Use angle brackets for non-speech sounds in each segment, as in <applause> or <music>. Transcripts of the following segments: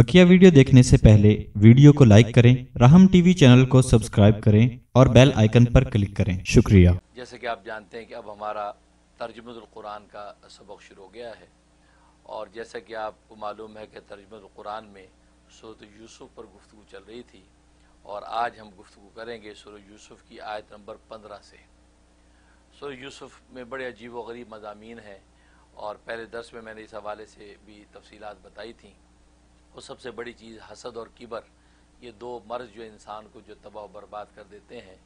बकिया video देखने से पहले वीडियो को लाइक करें, राहम टीवी चैनल को सब्सक्राइब करें और बेल आइकन पर क्लिक करें। शुक्रिया। जैसे कि आप जानते हैं कि अब हमारा तर्जमतुल कुरान का सबक शुरू हो गया है और जैसा कि आपको मालूम है कि तर्जमतुल कुरान में सूरत यूसुफ पर गुफ्तु चल रही थी और आज हम गुफ्तु करेंगे सूरत यूसुफ की आयत नंबर पंद्रह से। सूरत यूसुफ में बड़े अजीब व गरीब मजामी हैं और पहले दर्स में मैंने इस हवाले से भी तफसीलात बताई थी। वो सबसे बड़ी चीज़ हसद और किबर, ये दो मर्ज जो इंसान को जो तबाह बर्बाद कर देते हैं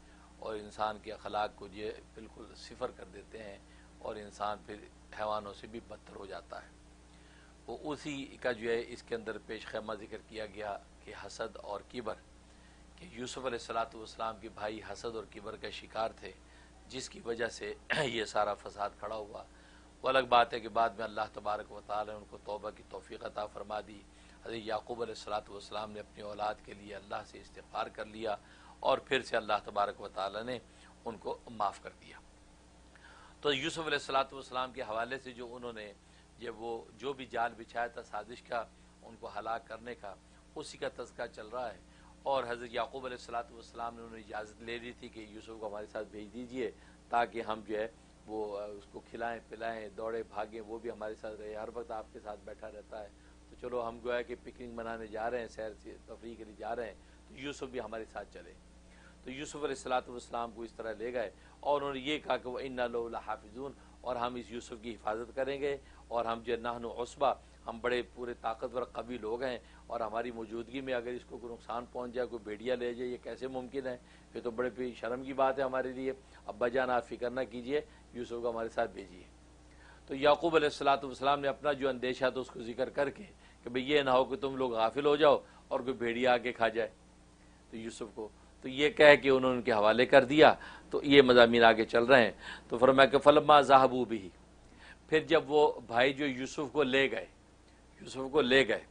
और इंसान के अखलाक को जो बिल्कुल सिफर कर देते हैं और इंसान फिर हैवानों से भी बदतर हो जाता है। वो उसी का जो है इसके अंदर पेश खैमा ज़िक्र किया गया कि हसद और किबर, कि यूसुफ सलाम के भाई हसद और किबर का शिकार थे, जिसकी वजह से <clears throat> ये सारा फसाद खड़ा हुआ। वो अलग बात है कि बाद में अल्लाह तबारक व ताल ने उनको तोबा की तोफ़ी अता फरमा दी। हज़रत याकूब सलाम ने अपनी औलाद के लिए अल्लाह से इस्तफ़ार कर लिया और फिर से अल्लाह तबारक व ने उनको माफ़ कर दिया। तो यूसुफ सलाम के हवाले से जो उन्होंने, जब वो जो भी जाल बिछाया था साजिश का, उनको हलाक करने का, उसी का तस्का चल रहा है और हज़रत याकूब सलाम ने उन्हें इजाज़त ले ली थी कि यूसुफ को हमारे साथ भेज दीजिए ताकि हम जो है वो उसको खिलाएँ, पिलाएँ, दौड़े, भागें, वो भी हमारे साथ रहे, हर वक्त आपके साथ बैठा रहता है। चलो हम गोया कि पिकनिक मनाने जा रहे हैं, सैर से तफरी के लिए जा रहे हैं तो यूसुफ भी हमारे साथ चले। तो यूसुफ सलाम को इस तरह ले गए और उन्होंने ये कहा कि वह इन हाफिजून, और हम इस यूसुफ की हिफाजत करेंगे, और हम जो नाहन उसबा, हम बड़े पूरे ताकतवर कभी लोग हैं, और हमारी मौजूदगी में अगर इसको कोई नुकसान पहुँच जाए, कोई बेड़िया ले जाए, ये कैसे मुमकिन है? ये तो बड़े शर्म की बात है हमारे लिए। अब्बा जान आप फ़िक्र ना कीजिए, यूसुफ को हमारे साथ भेजिए। तो याकूब सलाम ने अपना जो अंदेशा था उसको ज़िक्र करके कि भाई ये ना हो कि तुम लोग गाफिल हो जाओ और कोई भेड़िया आके खा जाए। तो यूसुफ को तो ये कह के उन्होंने उनके हवाले कर दिया तो ये मजामी आगे चल रहे हैं। तो फरमा के फलमा जहाबू भी फिर जब वो भाई जो यूसुफ को ले गए, यूसुफ को ले गए,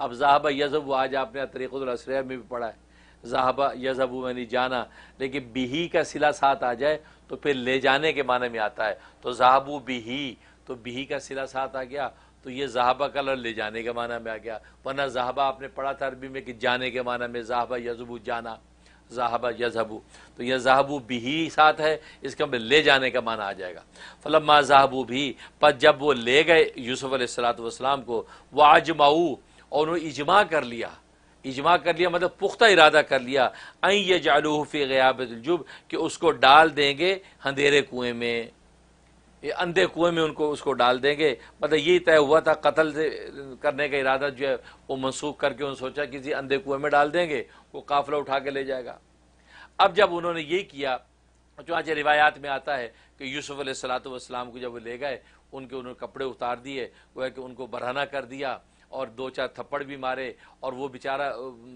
अब जहाबा यजब आज आपने तरीक़ुलसरिया में भी पढ़ा है। जहाबा यजबू मैंने जाना, लेकिन बिही का सिला साथ आ जाए तो फिर ले जाने के माने में आता है। तो जहाबू बिही तो बिही का सिला साथ आ गया तो ये जहाबा कलर ले जाने के माना में आ गया। वरना जहाबा आपने पढ़ा था अरबी में कि जाने के माना में जहाबा यजबू जाना, जहाबा यजहबू। तो यह जहाबू भी ही साथ है, इसका मतलब ले जाने का माना आ जाएगा। फलम फलम्मा जहाबू भी, पर जब वो ले गए यूसुफ सलाम को वह आजमाऊ, और उन्होंने इजमा कर लिया। इजमा कर लिया मतलब पुख्ता इरादा कर लिया। आई ये जालूफ़ी गयाबजुब कि उसको डाल देंगे अंधेरे कुएँ में। ये अंधे कुएँ में उनको, उसको डाल देंगे। मतलब यही तय हुआ था कत्ल से, करने का इरादा जो है, वो मनसूख करके उन्होंने सोचा किसी अंधे कुएँ में डाल देंगे, वो काफिला उठा के ले जाएगा। अब जब उन्होंने ये किया आज रिवायात में आता है कि यूसुफ सलाम को जब वो ले गए, उनके उन्होंने कपड़े उतार दिए वह कि उनको बरहना कर दिया। और दो चार थप्पड़ भी मारे और वो बेचारा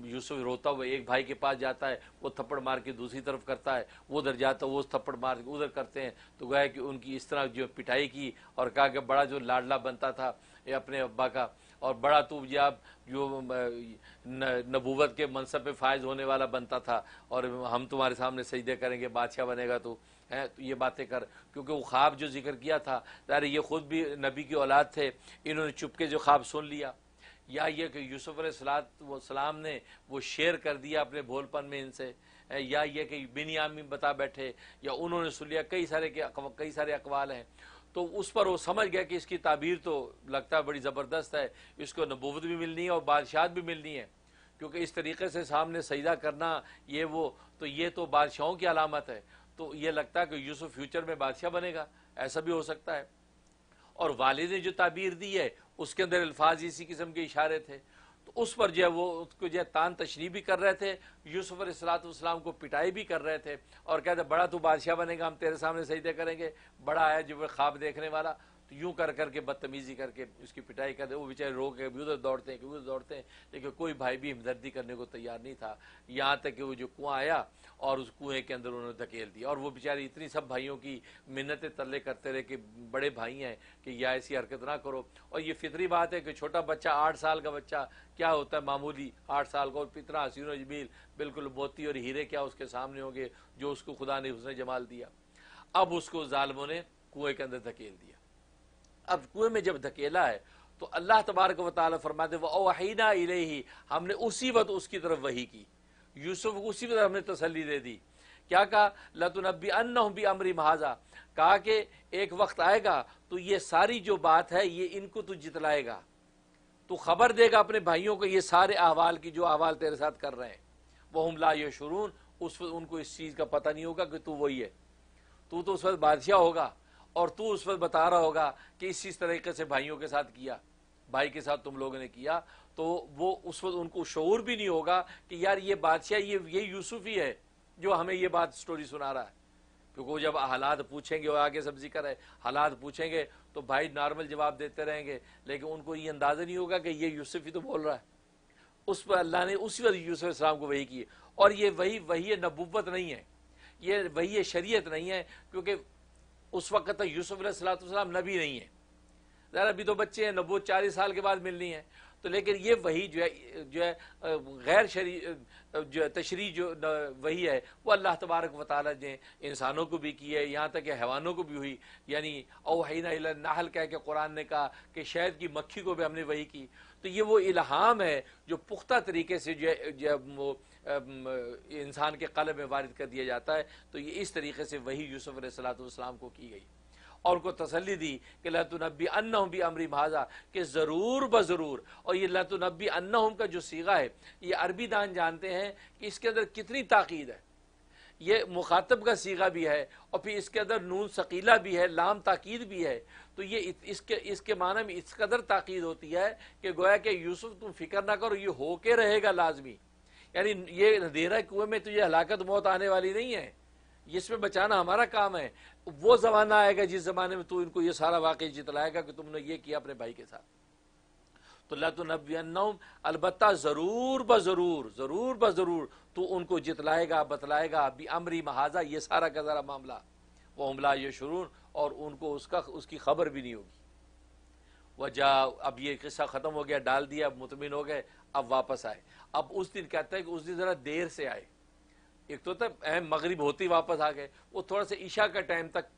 यूसुफ रोता हुआ एक भाई के पास जाता है, वो थप्पड़ मार के दूसरी तरफ़ करता है, वो उधर जाता है, वो थप्पड़ मार के उधर करते हैं। तो गया कि उनकी इस तरह जो पिटाई की और कहा कि बड़ा जो लाडला बनता था ये अपने अब्बा का, और बड़ा तू जब जो नबूवत के मनसब पे फायज होने वाला बनता था, और हम तुम्हारे सामने सजदे करेंगे, बादशाह बनेगा तो हैं तो ये बातें कर, क्योंकि वो ख्वाब जो ज़िक्र किया था यार ये खुद भी नबी की औलाद थे, इन्होंने चुपके जो ख्वाब सुन लिया। या ये कि यूसुफ सलाम ने वो शेयर कर दिया अपने भोलपन में इनसे या ये कि बिनियामी बता बैठे, या उन्होंने सुन लिया, कई सारे के कई सारे अकवाल हैं। तो उस पर वो समझ गया कि इसकी ताबीर तो लगता है बड़ी ज़बरदस्त है, इसको नबूवत भी मिलनी है और बादशाह भी मिलनी है। क्योंकि इस तरीके से सामने सजदा करना, ये वो तो ये तो बादशाहों की अलामत है। तो ये लगता है कि यूसुफ फ्यूचर में बादशाह बनेगा, ऐसा भी हो सकता है। और वालिद ने जो ताबीर दी है उसके अंदर अल्फाज इसी किस्म के इशारे थे। तो उस पर जो है वो उसको जो है तान तशरी भी कर रहे थे, यूसुफ सलाम को पिटाई भी कर रहे थे और कहते बड़ा तो बादशाह बनेगा, हम तेरे सामने सजदे करेंगे। बड़ा है जो ख्वाब देखने वाला। तो यूँ कर करके, बदतमीजी करके उसकी पिटाई कर दे। वो बेचारे रो के भी उधर दौड़ते हैं, कभी उधर दौड़ते हैं। लेकिन कोई भाई भी हमदर्दी करने को तैयार नहीं था। यहाँ तक कि वो जो कुआँ आया और उस कुएँ के अंदर उन्होंने धकेल दिया। और वो बेचारे इतनी सब भाइयों की मिन्नतें तल्ले करते रहे कि बड़े भाई हैं कि यह ऐसी हरकत ना करो। और ये फितरी बात है कि छोटा बच्चा, आठ साल का बच्चा, क्या होता है मामूली आठ साल का? और इतना हसीन जमील बिल्कुल मोती और हीरे क्या उसके सामने होंगे जो उसको खुदा ने उसने जमाल दिया? अब उसको जालमों ने कुएँ के अंदर धकेल दिया। अब कुएँ में जब धकेला है तो अल्लाह तबारक वाली फरमाते वहीना ही हमने उसी वक्त उसकी तरफ़ वही की। यूसुफ उसी वक्त हमने तसली दे दी। क्या कहा? लतुनबी अन्न भी अमरी महाजा कहा कि एक वक्त आएगा तो ये सारी जो बात है, ये इनको तू जितलाएगा। तू खबर देगा अपने भाइयों को, ये सारे अहवाल की जो अहवाल तेरे साथ कर रहे हैं। वो हम ला शुरून उस वक्त उनको इस चीज़ का पता नहीं होगा कि तू वही है। तू तो उस वक्त बादशाह होगा। और तू उस वक्त बता रहा होगा कि इस इस तरीके से भाइयों के साथ किया, भाई के साथ तुम लोगों ने किया तो वो उस वक्त उनको शोर भी नहीं होगा कि यार ये बादशाह, ये ये यूसुफ ही है जो हमें ये बात स्टोरी सुना रहा है। क्योंकि वो जब हालात पूछेंगे और आगे सब ज़िक्र है, हालात पूछेंगे तो भाई नॉर्मल जवाब देते रहेंगे, लेकिन उनको ये अंदाज़ा नहीं होगा कि ये यूसुफ ही तो बोल रहा है। उस पर अल्लाह ने उसी वक्त यूसुफ इस्लाम को वही की और ये वही वही नबूबत नहीं है। ये वही शरीयत नहीं है, क्योंकि उस वक्त तक यूसुफ सलाम नबी नहीं है। ज़रा अभी तो बच्चे हैं, नब्बो, चालीस साल के बाद मिलनी है। तो लेकिन ये वही जो है जो है गैर शरी जो है तशरी जो वही है, वो अल्लाह तबारक वाली ने इंसानों को भी की है, यहाँ तक कि हैवानों को भी हुई। यानी ओहना नाहल कह के कुरान ने कहा कि शहद की मक्खी को भी हमने वही की। तो ये वो इल्हाम है जो पुख्ता तरीके से जो है, जो वो इंसान के कल में वारद कर दिया जाता है। तो ये इस तरीके से वही यूसुफ सलाम को की गई। और उनको तसली दी कि लतुनबी अन्ना भी अमरी भाजा कि ज़रूर ब ज़रूर। और ये लतुनबी अन्ना का जो सीगा है, ये अरबी दान जानते हैं कि इसके अंदर कितनी ताकीद है। ये मुखातब का सीगा भी है, और फिर इसके अंदर नून शकीला भी है, लाम ताकीद भी है। तो ये इसके इसके माना में इस कदर ताकीद होती है कि गोया कि यूसुफ तुम फ़िक्र ना करो, ये होके रहेगा लाजमी। यानी ये अंधेरा कुएँ में तुझे हलाकत मौत आने वाली नहीं है। इसमें बचाना हमारा काम है। वो जमाना आएगा, जिस जमाने में तू इनको ये सारा वाकई जितलाएगा कि तुमने ये किया अपने भाई के साथ। तो लतुनबीनम अलबत् ज़रूर ब ज़रूर ज़रूर ब ज़रूर, तू उनको जितलाएगा, बतलाएगा, अभी अमरी महाजा, ये सारा का सारा मामला। वो हमला ये शुरू और उनको उसका, उसकी खबर भी नहीं होगी। जा अब ये किस्सा ख़त्म हो गया, डाल दिया, अब मुतमिन हो गए, अब वापस आए। अब उस दिन कहता है कि उस दिन ज़रा देर से आए। एक तो तब अहम मगरब होती वापस आ गए। वो थोड़ा सा ईशा का टाइम तक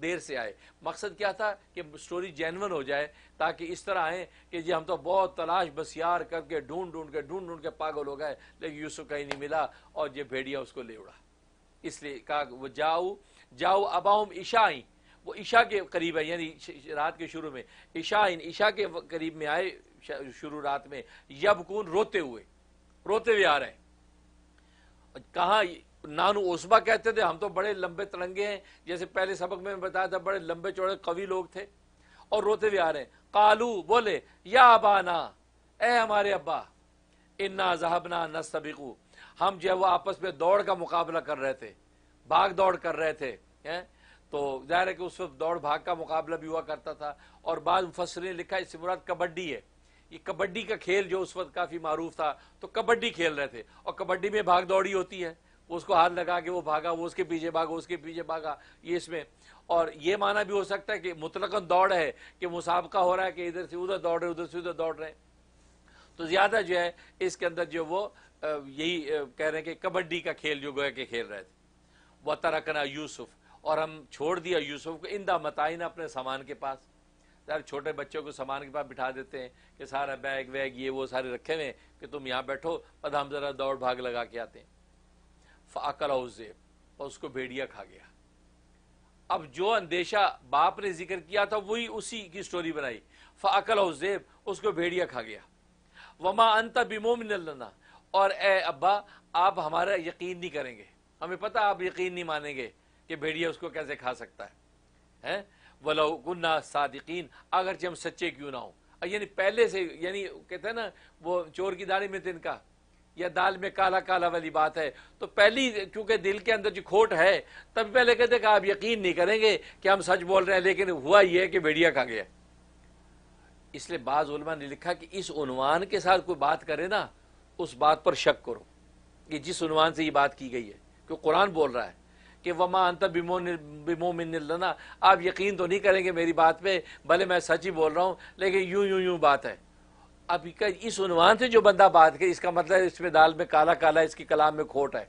देर से आए। मकसद क्या था? कि स्टोरी जैनवन हो जाए, ताकि इस तरह आए कि जी हम तो बहुत तलाश बसियार करके ढूंढ ढूंढ के, ढूंढ ढूंढ के पागल हो गए, लेकिन यूसुफ कहीं नहीं मिला और ये भेड़िया उसको ले उड़ा। इसलिए कहा वो जाओ जाओ अबाउम ईशा आई वो ईशा के करीब है, यानी रात के शुरू में। ईशा इन ईशा के करीब में आए शुरू रात में। यबकून रोते हुए। रोते हुए आ रहे हैं। कहा, नानू ओसबा कहते थे, हम तो बड़े लंबे तरंगे हैं। जैसे पहले सबक में बताया था, बड़े लंबे चौड़े कवि लोग थे और रोते हुए आ रहे हैं। कालू बोले, या अबाना, ए हमारे अब्बा, इन्ना जहबना नस्तबिकू। हम जो वो आपस में दौड़ का मुकाबला कर रहे थे, भाग दौड़ कर रहे थे, हैं? तो ज़ाहिर है कि उस वक्त दौड़ भाग का मुकाबला भी हुआ करता था और बाद मुफसर ने लिखा, इससे मुराद कबड्डी है। ये कबड्डी का खेल जो उस वक्त काफ़ी मारूफ था तो कबड्डी खेल रहे थे। और कबड्डी में भाग दौड़ी होती है। उसको हाथ लगा के वो भागा, वो उसके पीछे भागा उसके पीछे भागा, ये इसमें। और ये माना भी हो सकता है कि मुतलकन दौड़ है, कि मुसाबका हो रहा है कि इधर से उधर दौड़ रहे, उधर से उधर दौड़ रहे। तो ज़्यादा जो है, इसके अंदर जो वो यही कह रहे हैं कि कबड्डी का खेल जो गोया के खेल रहे थे। वह तरकना यूसुफ। और हम छोड़ दिया यूसुफ को, इंदा मताइन अपने सामान के पास। यार छोटे बच्चों को सामान के पास बिठा देते हैं कि सारा बैग, वैग, ये, वो सारे रखे हुए कि तुम यहाँ बैठो, और हम ज़रा दौड़ भाग लगा के आते हैं। फ़ाकल और उसको भेड़िया खा गया। अब जो अंदेशा बाप ने ज़िक्र किया था, वही उसी की स्टोरी बनाई। फ़ाकल जेब, उसको भेड़िया खा गया। वमा अंत बिमोमिन और ए अब्बा, आप हमारा यकीन नहीं करेंगे। हमें पता आप यकीन नहीं मानेंगे कि भेड़िया उसको कैसे खा सकता है। हैं? वलकुन्ना सादिकीन अगर हम सच्चे क्यों ना हो? यानी पहले से, यानी कहते हैं ना, वो चोर की दाढ़ी में तिनका या दाल में काला काला वाली बात है। तो पहली क्योंकि दिल के अंदर जो खोट है तब पहले कहते हैं कि आप यकीन नहीं करेंगे कि हम सच बोल रहे हैं, लेकिन हुआ यह कि भेड़िया खा गया। इसलिए बाज ने लिखा कि इस उनवान के साथ कोई बात करे ना, उस बात पर शक करो कि जिस उनवान से ये बात की गई है क्योंकि कुरान बोल रहा है कि वमा अंत बिमो बिमो मिनना आप यकीन तो नहीं करेंगे मेरी बात पे, भले मैं सच ही बोल रहा हूँ, लेकिन यूँ यूँ यूँ बात है। अब इस उनवान से जो बंदा बात करे, इसका मतलब इसमें दाल में काला काला, इसकी कलाम में खोट है।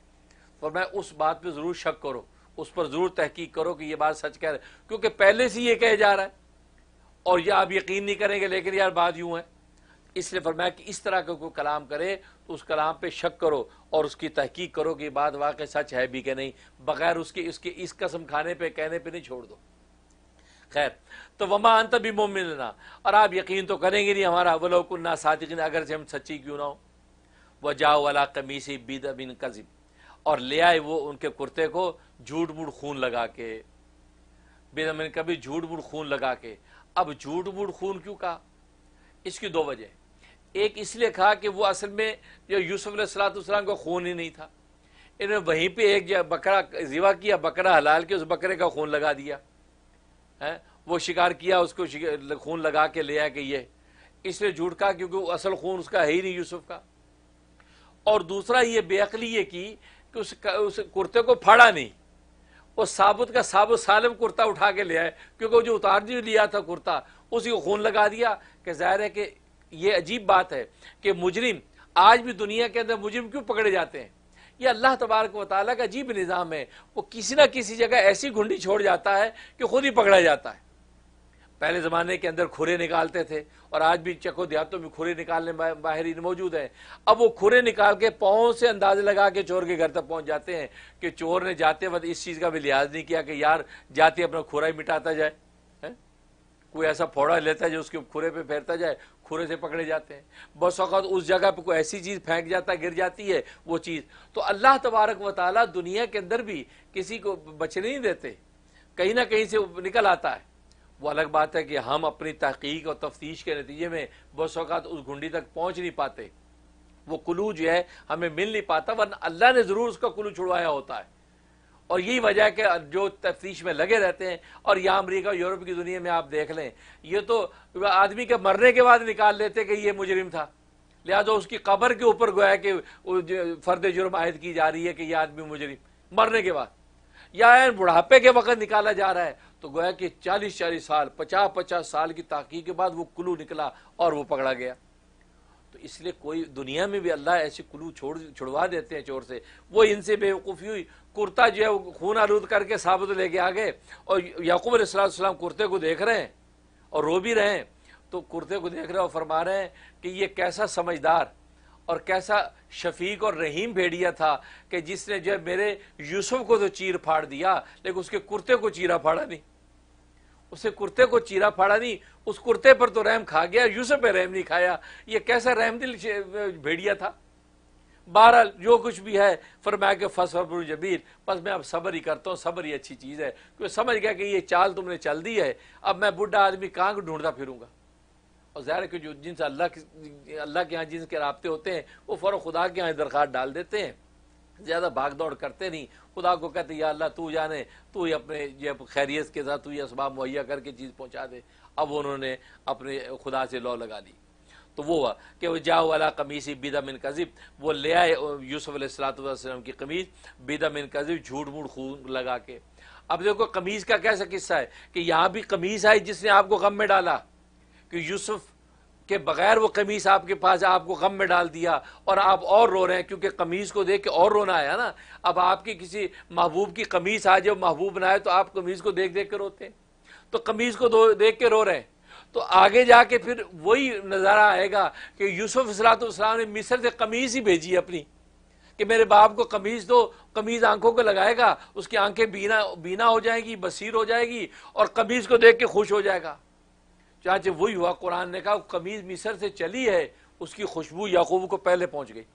और मैं उस बात पर ज़रूर शक करो, उस पर ज़रूर तहकीक करो कि ये बात सच कह रहे क्योंकि पहले से ये कहे जा रहा है। और यह आप यकीन नहीं करेंगे, लेकिन यार बात यूँ है। इसलिए फरमाया कि इस तरह का कोई कलाम करे तो उस कलाम पे शक करो और उसकी तहकीक करो कि बात वाकई सच है भी कि नहीं। बगैर उसके, इसके, इस कसम खाने पे, कहने पे नहीं छोड़ दो। खैर तो वमा अंत भी मोमिन और आप यकीन तो करेंगे नहीं हमारा वलोकुन्ना सादिकिन, अगर से हम सच्ची क्यों ना हो। वह जाओ वाला कमीसी बीद बिन कजिब। और ले आए वो उनके कुर्ते को झूठ मूठ खून लगा के। बेदमिन कभी झूठ मूठ खून लगा के। अब झूठ मूठ खून क्यों कहा? इसकी दो वजह एक इसलिए कहा कि वो असल में जो यूसुफ सलाम का खून ही नहीं था। इन्होंने वहीं पे एक बकरा जीवा किया बकरा हलाल के उस बकरे का खून लगा दिया। है? वो शिकार किया उसको खून लगा के ले आया कि ये। इसलिए झूठ कहा क्योंकि असल खून उसका है ही नहीं यूसुफ का। और दूसरा ये बेअली ये की कि उस, उस कुर्ते को फाड़ा नहीं। वो साबुत का साबुत सालम कुर्ता उठा के ले आए क्योंकि वो जो उतार जी लिया था कुर्ता उसी को खून लगा दिया कि ज़ाहिर है कि ये अजीब बात है कि मुजरिम आज भी दुनिया के अंदर मुजरिम क्यों पकड़े जाते हैं? ये अल्लाह तबारक वाली का अजीब निज़ाम है। वो किसी ना किसी जगह ऐसी घुंडी छोड़ जाता है कि खुद ही पकड़ा जाता है। पहले ज़माने के अंदर खुरे निकालते थे और आज भी चको देहातों में खुरे निकालने माहरीन मौजूद हैं। अब वो खुरे निकाल के पाँव से अंदाजे लगा के चोर के घर तक पहुँच जाते हैं कि चोर ने जाते वक्त इस चीज़ का भी लिहाज नहीं किया कि यार जाते अपना खुरा ही मिटाता जाए? कोई ऐसा फोड़ा लेता है जो उसके खुरे पे फेरता जाए, खुरे से पकड़े जाते हैं। बस वक्त उस जगह पे कोई ऐसी चीज़ फेंक जाता, गिर जाती है, वो चीज़। तो अल्लाह तबारक वाली दुनिया के अंदर भी किसी को बचने नहीं देते। कहीं ना कहीं से निकल आता है। वो अलग बात है कि हम अपनी तहकीक और तफ्तीश के नतीजे में बस सौकात उस घुंडी तक पहुँच नहीं पाते। वो कुलू जो है, हमें मिल नहीं पाता, वरना अल्लाह ने ज़रूर उसका कुलू छुड़वाया होता है। और यही वजह है कि जो तफ्तीश में लगे रहते हैं, और यहाँ अमरीका और यूरोप की दुनिया में आप देख लें, ये तो आदमी के मरने के बाद निकाल लेते कि ये मुजरिम था। लिहाजा उसकी कबर के ऊपर गोया कि फर्द जुर्म आयद की जा रही है कि यह आदमी मुजरिम, मरने के बाद। या बुढ़ापे के वक्त निकाला जा रहा है तो गोया कि चालीस चालीस साल, पचास पचास साल की ताकी के बाद वो कुलू निकला और वो पकड़ा गया। तो इसलिए कोई दुनिया में भी अल्लाह ऐसे कुलू छोड़, छुड़वा देते हैं चोर से। वो इनसे बेवकूफ़ी हुई। कुर्ता जो है, वो खून आलूद करके साबुत लेके आ गए। और याकूब अलैहिस्सलाम कुर्ते को देख रहे हैं और रो भी रहे हैं। तो कुर्ते को देख रहे हैं और फरमा रहे हैं कि ये कैसा समझदार और कैसा शफीक और रहीम भेड़िया था कि जिसने जो मेरे यूसुफ को तो चीर फाड़ दिया, लेकिन उसके कुर्ते को चीरा फाड़ा नहीं। उसे कुर्ते को चीरा फाड़ा नहीं। उस कुर्ते पर तो रहम खा गया, यूसुफ पे रहम नहीं खाया। ये कैसा रहम दिल भेड़िया था? बहरहाल जो कुछ भी है, फरमाया के फसफर जबीर। बस मैं अब सब्र ही करता हूँ, सब्र ही अच्छी चीज़ है। क्योंकि समझ गया कि ये चाल तुमने चल दी है। अब मैं बुढ़ा आदमी कहाँ को ढूंढता फिरूँगा। और ज़ाहिर है कि जो जिनसे अल्लाह के अल्लाह के यहाँ जिनके रबते होते हैं, वो फ़ौर खुदा के यहाँ दरख्वास्त डाल देते हैं। ज़्यादा भाग दौड़ करते नहीं। खुदा को कहते, या अल्लाह, तू जाने, तू ही अपने ये खैरियत के साथ, तू ये असबाब मुहैया करके चीज़ पहुँचा दे। अब उन्होंने अपने खुदा से लौ लगा ली। तो वो हुआ कि वो जाओ वाला कमीसी बिदा मिन कजिब, वो ले आए यूसुफ की कमीज, बिदा मिन कजिब, झूठ मूठ खून लगा के। अब देखो, कमीज का कैसा किस्सा है कि यहाँ भी कमीज आई जिसने आपको गम में डाला, कि यूसुफ के बगैर वो कमीज आपके पास आपको गम में डाल दिया और आप और रो रहे हैं, क्योंकि कमीज को देख के और रोना आया ना? अब आपकी किसी महबूब की कमीज आ जाए महबूब आए तो आप कमीज को देख देख के रोते हैं। तो कमीज को देख के रो रहे हैं। तो आगे जाके फिर वही नज़ारा आएगा कि यूसुफ सलाम ने मिस्र से कमीज ही भेजी अपनी, कि मेरे बाप को कमीज दो, कमीज आँखों को लगाएगा, उसकी आँखें बीना बीना हो जाएगी, बसीर हो जाएगी और कमीज को देख के खुश हो जाएगा। चाहे वही हुआ कुरान ने कहा कमीज मिसर से चली है उसकी खुशबू याकूब को पहले पहुँच गई।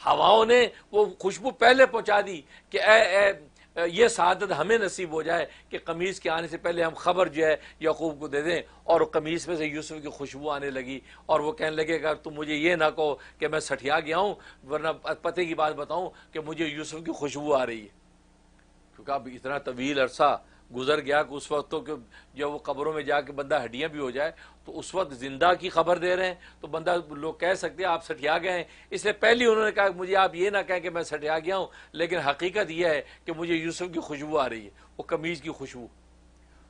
हवाओं ने वो खुशबू पहले पहुँचा दी कि ए, ए, ये शहादत हमें नसीब हो जाए कि कमीज़ के आने से पहले हम खबर जो है यकूब को दे दें और कमीज़ में से यूसुफ की खुशबू आने लगी और वो कहने लगे अगर तुम मुझे ये ना कहो कि मैं सठिया गया हूँ वरना पते की बात बताऊँ कि मुझे यूसुफ की खुशबू आ रही है। क्योंकि अब इतना तवील अरसा गुजर गया कि उस वक्त तो कि जब वो कब्रों में जाके बंदा हड्डियाँ भी हो जाए तो उस वक्त ज़िंदा की खबर दे रहे हैं। तो बंदा लोग कह सकते हैं, आप सठिया गए हैं। इसलिए पहले उन्होंने कहा, मुझे आप ये ना कहें कि मैं सठिया गया हूँ, लेकिन हकीकत यह है कि मुझे यूसुफ की खुशबू आ रही है, वो कमीज़ की खुशबू।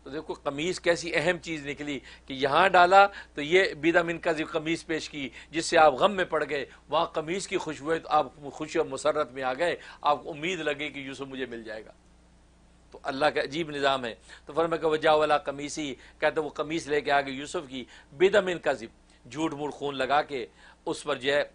तो देखो, कमीज़ कैसी अहम चीज़ निकली कि यहाँ डाला तो ये बिदा मिन का कमीज़ पेश की, जिससे आप गम में पड़ गए, वहाँ कमीज़ की खुशबू है तो आप खुशी और मुसरत में आ गए, आपको उम्मीद लगे कि यूसुफ मुझे मिल जाएगा। तो अल्लाह का अजीब निज़ाम है। तो फरमा का वजह वाला कमीसी। कहते वो कमीस लेके आ गए यूसुफ की, बेदम इनका जिप झूठ मूठ खून लगा के उस पर जो है,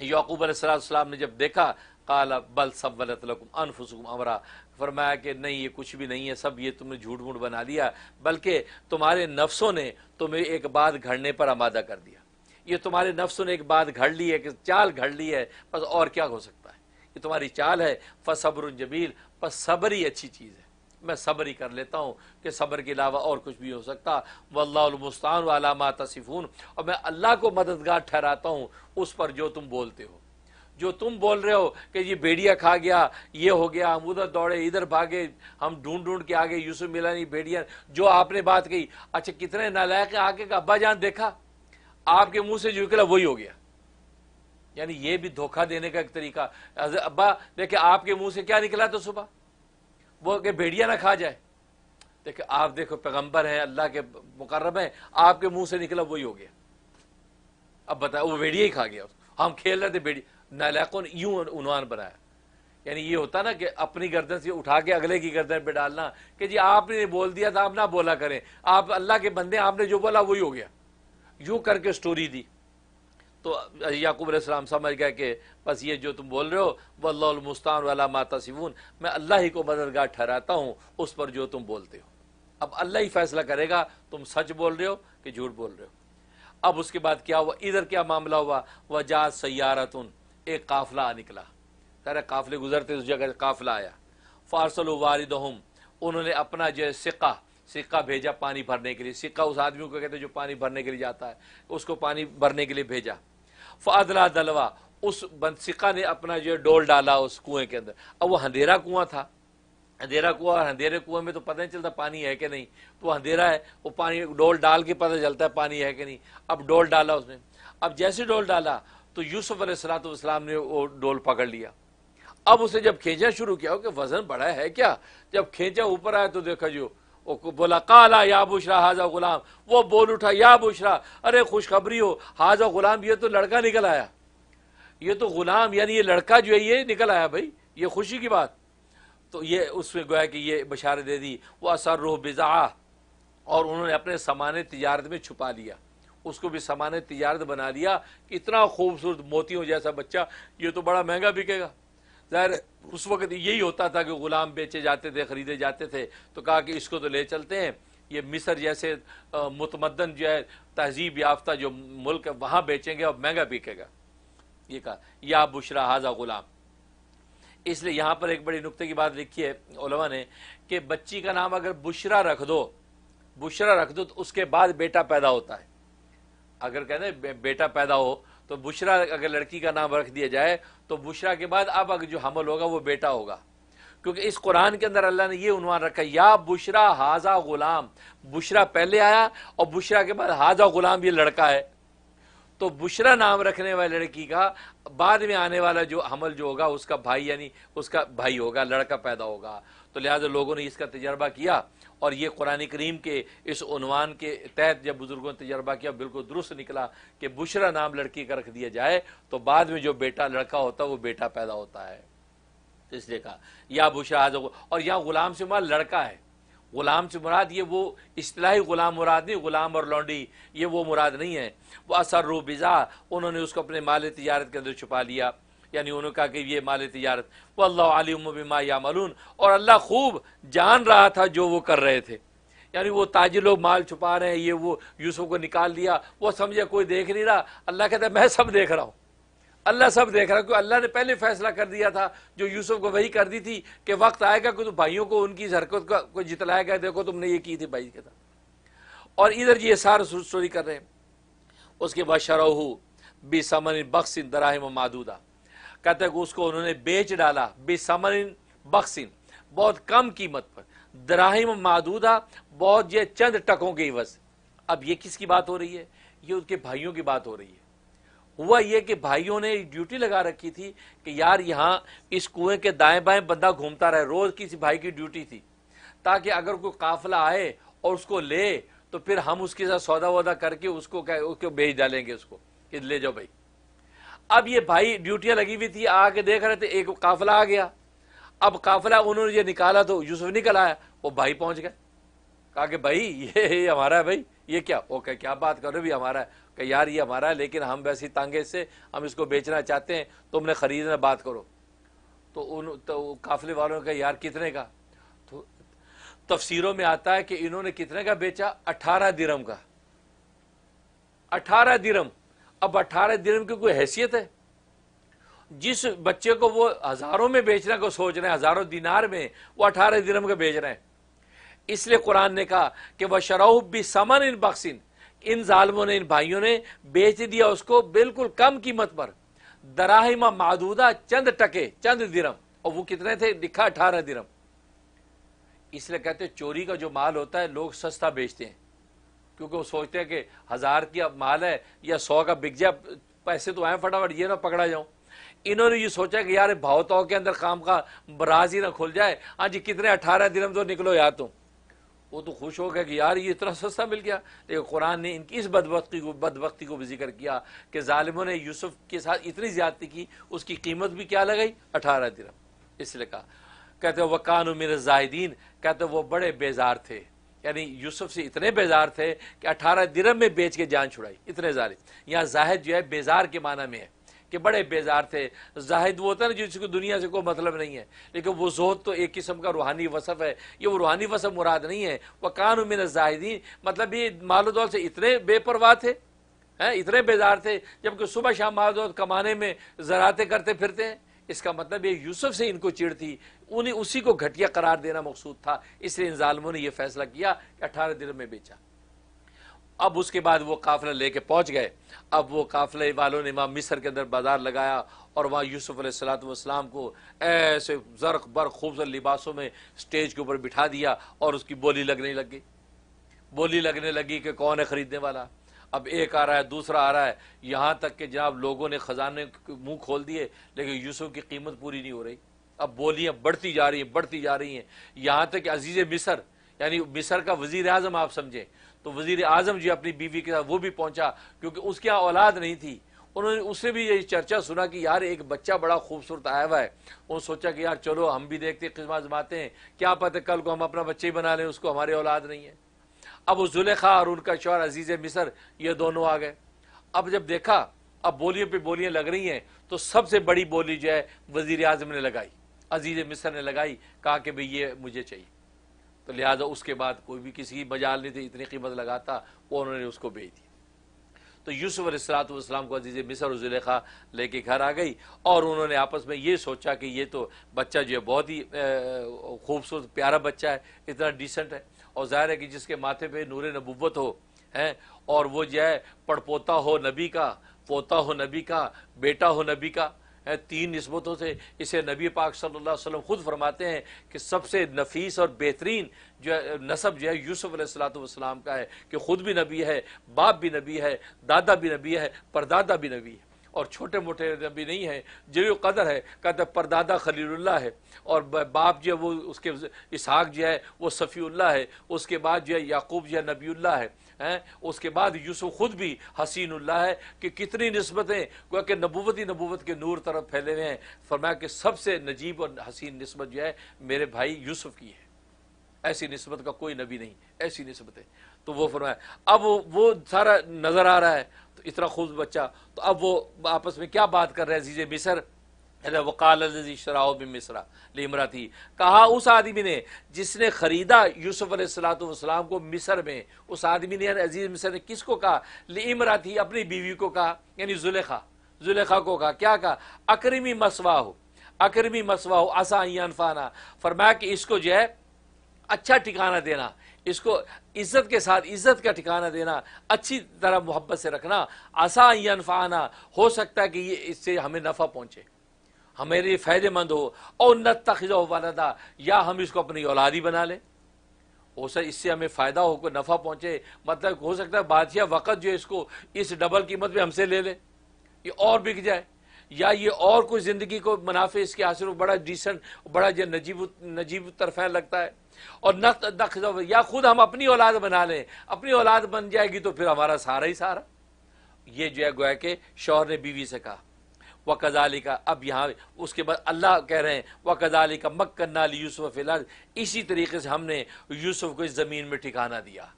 याकूब अलैहिस्सलाम ने जब देखा, काला, बल सब वलतलकुम अनफुसुकुम अमरा। फरमाया कि नहीं, ये कुछ भी नहीं है, सब ये तुमने झूठ मूठ बना दिया बल्कि तुम्हारे नफ्सों ने तुम्हें एक बात घड़ने पर आमादा कर दिया। ये तुम्हारे नफ्सों ने एक बात घड़ ली है, कि चाल घड़ ली है, बस और क्या हो सकता है? ये तुम्हारी चाल है फसब्र जबील, बस सब्र ही अच्छी चीज़ है। मैं सब्र ही कर लेता हूँ कि सब्र के अलावा और कुछ भी हो सकता। वल्लामुस्तान वाला मा तसिफून। और मैं अल्लाह को मददगार ठहराता हूँ, उस पर जो तुम बोलते हो। जो तुम बोल रहे हो कि ये भेड़िया खा गया, ये हो गया, हम उधर दौड़े, इधर भागे, हम ढूंढ ढूंढ के आगे यूसुफ मिला नहीं भेड़िया, जो आपने बात कही। अच्छा कितने नालायक आगे का? अब्बा जान, देखा? आपके मुँह से जो निकला, वही हो गया। यानी ये भी धोखा देने का एक तरीका। अब्बा देखे आपके मुँह से क्या निकला तो सुबह? वो कि भेड़िया ना खा जाए। देखे, आप देखो, पैगंबर हैं, अल्लाह के मुकर्रम है, आपके मुँह से निकला, वही हो गया। अब बताओ, वो भेड़िया ही खा गया। हम खेल रहे थे भेड़िया नालायकों ने यूँ उनवान बनाया। यानी ये होता ना कि अपनी गर्दन से उठा के अगले की गर्दन पे डालना, कि जी आपने बोल दिया था, आप ना बोला करें। आप अल्लाह के बंदे, आपने जो बोला, वही हो गया। यूँ करके स्टोरी दी। तो याकूब अलैहिस्सलाम समझ गए कि बस ये जो तुम बोल रहे हो वल्लास्तान वाला माता सिवून मैं अल्लाह ही को मददगार ठहराता हूँ, उस पर जो तुम बोलते हो। अब अल्लाह ही फैसला करेगा, तुम सच बोल रहे हो कि झूठ बोल रहे हो। अब उसके बाद क्या हुआ? इधर क्या मामला हुआ? वह जात सयारतुन, एक काफिला निकला। सारे काफिले गुजरते उस जगह काफिला आया। फारसल वारिद उन्होंने अपना जो है सिक्का सिक्का भेजा पानी भरने के लिए। सिक्का उस आदमी को कहते जो पानी भरने के लिए जाता है। उसको पानी भरने के लिए भेजा। फादला दलवा, उस बंसिका ने अपना जो डोल डाला उस कुएँ के अंदर। अब वो अंधेरा कुआँ था। अंधेरा कुआँ और अंधेरे कुएँ में तो पता नहीं चलता पानी है कि नहीं। तो अंधेरा है, वो पानी डोल डाल के पता चलता है पानी है कि नहीं। अब डोल डाला उसने। अब जैसे डोल डाला तो यूसुफ अलैहिस्सलाम ने वो डोल पकड़ लिया। अब उसे जब खींचा शुरू किया कि वज़न बड़ा है क्या? जब खींचा ऊपर आया तो देखा जो बोला, काला या बुशरा, हाजा गुलाम। वो बोल उठा, या बुशरा, अरे खुशखबरी हो, हाजा गुलाम, ये तो लड़का निकल आया। ये तो गुलाम, यानी ये लड़का जो है, ये निकल आया भाई, ये खुशी की बात। तो ये उसमें गोया कि ये बशार दे दी, वो असर रूह बिजा। और उन्होंने अपने सामान तजारत में छुपा लिया। उसको भी सामान तजारत बना लिया। कि इतना खूबसूरत मोतियों जैसा बच्चा, ये तो बड़ा महँगा बिकेगा। ज़ाहिर उस वक्त यही होता था कि ग़ुलाम बेचे जाते थे, ख़रीदे जाते थे तो कहा कि इसको तो ले चलते हैं। ये मिस्र जैसे मुतमदन जो है, तहजीब याफ्ता जो मुल्क है, वहाँ बेचेंगे और महँगा बिकेगा। ये कहा, या बुशरा हाजा ग़ुलाम। इसलिए यहाँ पर एक बड़ी नुक्ते की बात लिखी है ओलमा ने, कि बच्ची का नाम अगर बुशरा रख दो, बुशरा रख दो तो उसके बाद बेटा पैदा होता है। अगर कहते बेटा पैदा हो तो बुशरा अगर लड़की का नाम रख दिया जाए तो बुशरा के बाद अब अगर जो हमल होगा, वो बेटा होगा। क्योंकि इस कुरान के अंदर अल्लाह ने ये उनवान रखा या बुशरा हाजा गुलाम। बुशरा पहले आया और बुशरा के बाद हाजा गुलाम ये लड़का है। तो बुशरा नाम रखने वाली लड़की का बाद में आने वाला जो हमल जो होगा, उसका भाई यानी उसका भाई होगा, लड़का पैदा होगा। तो लिहाजा लोगों ने इसका तजर्बा किया। और ये कुरान करीम के इस उनवान के तहत जब बुज़ुर्गों ने तजर्बा किया, बिल्कुल दुरुस्त निकला कि बुशरा नाम लड़की का रख दिया जाए तो बाद में जो बेटा लड़का होता है, वो बेटा पैदा होता है। तो इसलिए कहा, या बुशरा आज और यहाँ गुलाम से मुराद लड़का है। गुलाम से मुराद ये वो असलाही गुलाम मुराद नहीं, गुलाम और लौंडी, ये वो मुराद नहीं है। वह असर बिज़ा उन्होंने उसको अपने माल तजारत के अंदर छुपा लिया। यानी उन्होंने कहा कि ये माल तजारत वो अल्लाह या मलून और अल्लाह खूब जान रहा था जो वो कर रहे थे। यानी वो ताजिर लोग माल छुपा रहे हैं, ये वो यूसुफ को निकाल दिया, वो समझे, कोई देख नहीं रहा। अल्लाह कहता मैं सब देख रहा हूँ। अल्लाह सब देख रहा क्योंकि अल्लाह ने पहले फैसला कर दिया था, जो यूसुफ को वही कर दी थी, कि वक्त आएगा कि तो भाइयों को उनकी हरकत का कोई जितलाएगा, देखो तुमने ये की थी भाई के साथ। और इधर ये सारा स्टोरी कर रहे हैं। उसके बाद शराहू बी समन बख्सिन दराहिम मादूदा कहते उसको उन्होंने बेच डाला बी समन बख्सिन बहुत कम कीमत पर। दराहिम मादूदा, बहुत ये चंद टकों की वस अब ये किसकी बात हो रही है? ये उसके भाइयों की बात हो रही है। हुआ ये कि भाइयों ने ड्यूटी लगा रखी थी कि यार यहाँ इस कुएँ के दाएँ बाएँ बंदा घूमता रहे, रोज किसी भाई की ड्यूटी थी। ताकि अगर कोई काफिला आए और उसको ले तो फिर हम उसके साथ सौदा वौदा करके उसको क्या, उसको भेज डालेंगे उसको, कि ले जाओ भाई। अब ये भाई ड्यूटियाँ लगी हुई थी आके देख रहे थे एक काफिला आ गया। अब काफिला उन्होंने ये निकाला तो यूसुफ निकल आया वो भाई पहुँच गए। कहा कि भाई ये, ये हमारा है भाई ये क्या? कह क्या बात कर रहे भी हमारा है। यार ये हमारा है लेकिन हम वैसी तांगे से हम इसको बेचना चाहते हैं तुमने खरीदना बात करो। तो उन तो काफिले वालों का यार कितने का? तो तफसीरों में आता है कि इन्होंने कितने का बेचा? अठारह दिरम का। अठारह दिरम अब अठारह दिन की कोई हैसियत है? जिस बच्चे को वो हज़ारों में बेचने को सोच रहे हैं, हज़ारों दिनार में वो अठारह दिरम का बेच रहे हैं। इसलिए कुरान ने कहा कि वह शराब भी समन इन बख्सिन, इन जालमों ने, इन भाइयों ने बेच दिया उसको बिल्कुल कम कीमत पर। दराहिमा मादूदा चंद टके, चंद दिरम और वो कितने थे? लिखा अठारह दिरम इसलिए कहते चोरी का जो माल होता है, लोग सस्ता बेचते हैं। क्योंकि वो सोचते हैं कि हज़ार की अब माल है या सौ का बिक जाए पैसे तो आए फटाफट, ये ना पकड़ा जाऊँ। इन्होंने ये सोचा कि यार भाव तो के अंदर काम का बराज ही ना खुल जाए। हाँ जी, कितने अठारह दिनम तो निकलो यार तुम। वो तो खुश हो गया कि यार ये इतना सस्ता मिल गया। लेकिन कुरान ने इनकी इस बदबख्ती को बदबख्ती को भी ज़िक्र किया कि ालिमों ने यूसुफ के साथ इतनी ज्यादती की, उसकी कीमत भी क्या लगाई? अठारह दिरम इसलिए कहा, कहते वकान मेरे जाहिदीन कहते वो बड़े बेजार थे। यानी यूसुफ से इतने बेजार थे कि अठारह दिरम में बेच के जान छुड़ाई, इतने जारे यहाँ जाहिद जो है, बेजार के माना में है कि बड़े बेजार थे। जाहिद वो होता है ना जिसको दुनिया से कोई मतलब नहीं है। लेकिन वो जोहद तो एक किस्म का रूहानी वसफ़ है। ये वो रूहानी वसफ़ मुराद नहीं है। वह कान मिन जाहिदीन मतलब ये मालोदौल से इतने बेपरवाह थे, हैं, इतने बेजार थे, जबकि सुबह शाम मालोदौल कमाने में ज़राते करते फिरते हैं। इसका मतलब ये यूसुफ से इनको चिड़ थी, उन्हें उसी को घटिया करार देना मकसूद था, इसलिए इन जालमों ने यह फैसला किया कि अठारह दिन में बेचा। अब उसके बाद वो काफिला लेके पहुँच गए। अब वो काफिले वालों ने वहाँ मिस्र के अंदर बाज़ार लगाया और वहाँ यूसुफ सलाम को ऐसे जरक बर खूबसूरत लिबासों में स्टेज के ऊपर बिठा दिया और उसकी बोली लगने लग गई। बोली लगने लगी कि कौन है खरीदने वाला? अब एक आ रहा है, दूसरा आ रहा है। यहाँ तक कि जनाब लोगों ने खजाने मुँह खोल दिए, लेकिन यूसुफ की कीमत पूरी नहीं हो रही। अब बोलियाँ बढ़ती जा रही हैं, बढ़ती जा रही हैं। यहाँ तक कि अज़ीज़ मिसर, यानी मिसर का वज़ीर आज़म आप समझें तो वज़ीर आज़म जी अपनी बीवी के साथ वो भी पहुँचा, क्योंकि उसके यहाँ औलाद नहीं थी। उन्होंने उससे भी ये चर्चा सुना कि यार एक बच्चा बड़ा खूबसूरत आया हुआ है। उन्होंने सोचा कि यार चलो हम भी देखते किस्म जमाते हैं। क्या पता कल को हम अपना बच्चे ही बना लें, उसको हमारे औलाद नहीं है। अब उस जुलेखा और उनका शौर अज़ीज़ मिसर, ये दोनों आ गए। अब जब देखा, अब बोलियों पे बोलियाँ लग रही हैं तो सबसे बड़ी बोली जो है, वज़ीर आज़म ने लगाई। अज़ीज़ मिसर ने लगाई, कहा कि भाई ये मुझे चाहिए। तो लिहाजा उसके बाद कोई भी किसी की मजाल नहीं थी, इतनी कीमत लगाता, वो उन्होंने उसको बेच दी तो यूसुफ अलैहिस्सलाम को अज़ीज़ मिसर और जुलेखा लेके घर आ गई, और उन्होंने आपस में ये सोचा कि ये तो बच्चा जो है, बहुत ही खूबसूरत, प्यारा बच्चा है, इतना डिसेंट है। और ज़ाहिर है कि जिसके माथे पे नूर नबूवत हो, है, और वो जो है, पड़पोता हो नबी का, पोता हो नबी का, बेटा हो नबी का, है, तीन नस्बतों से इसे नबी पाक सल्लल्लाहु अलैहि वसल्लम खुद फरमाते हैं कि सबसे नफीस और बेहतरीन जो है, नसब जो है, यूसुफ सलाम का है कि खुद भी नबी है, बाप भी नबी है, दादा भी नबी है, परदादा भी नबी है। और छोटे मोटे नबी नहीं है जो कदर है कहते परदादा खलील्ला है और बाप जो है वो उसके इसहाक जो है वो सफ़ील्ला है उसके बाद जो है याकूब जो है नबील्ला है हैं उसके बाद यूसुफ खुद भी हसीनुल्लाह है कि कितनी नस्बतें क्योंकि नबूवती नबूवत के नूर तरफ़ फैले हुए हैं फरमाया कि सबसे नजीब और हसीन नस्बत जो है मेरे भाई यूसुफ की है। ऐसी नस्बत का कोई नबी नहीं ऐसी नस्बतें। तो वो फरमाया अब वो, सारा नज़र आ रहा है इतना खूब बच्चा। तो अब वो आपस में क्या बात कर रहे हैं जीजे मिसर? वकाल शराब मिसरा लिमरा थी कहा उस आदमी ने जिसने खरीदा यूसुफ सलाम को मिसर में। उस आदमी ने, अज़ीज़ मिसर ने किसको कहा? लिमरा थी अपनी बीवी को कहा, यानी जुलेखा। जुलेखा को कहा। क्या कहा? अक्रमी मसवा हो अक्रमी मसवा हो आसा अनफाना फरमाया कि इसको जो है अच्छा ठिकाना देना। इसको इज़्ज़त के साथ इज़्ज़त का ठिकाना देना, अच्छी तरह मोहब्बत से रखना आसा हो सकता है कि ये इससे हमें नफा पहुँचे। हमारे लिए फ़ायदेमंद हो, और न तखिजा वालदा या हम इसको अपनी औलादी बना लें। हो सर इससे हमें फ़ायदा हो कोई नफ़ा पहुँचे मतलब हो सकता है बादशाह वक़्त जो इसको, इस डबल कीमत में हमसे ले ले, ये और बिक जाए। या ये और कोई ज़िंदगी को मुनाफे, इसके हासिल हो बड़ा डिसेंट बड़ा जो नजीब नजीब तरफा लगता है। और न या खुद हम अपनी औलाद बना लें, अपनी औलाद बन जाएगी तो फिर हमारा सारा ही सारा। ये जो है गोया के शौहर ने बीवी से कहा व कजाली का अब यहाँ उसके बाद अल्लाह कह रहे हैं व कदाली का मक्कन्ना यूसुफ फ़िलहाल इसी तरीके से हमने यूसुफ को इस ज़मीन में ठिकाना दिया।